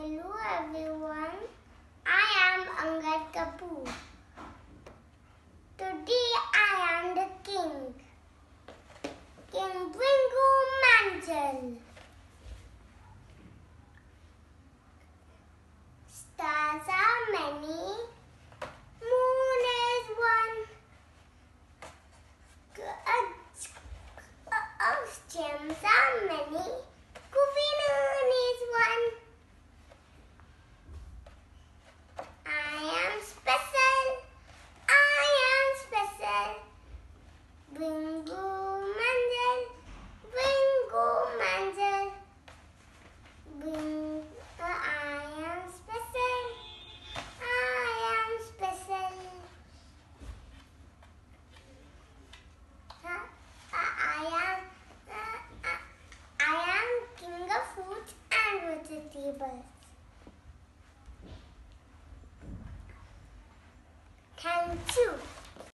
Hello everyone, I am Angad Kapoor. Today I am the king, King Bingo Manjal. Stars are many everybody.